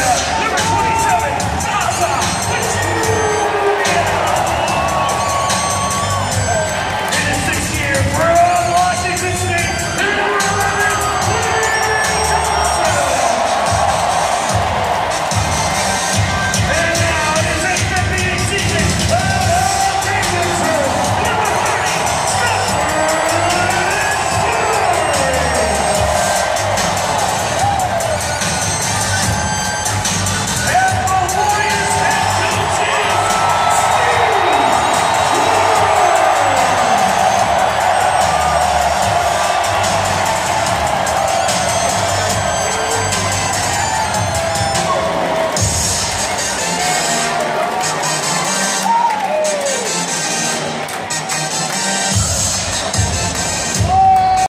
Yeah.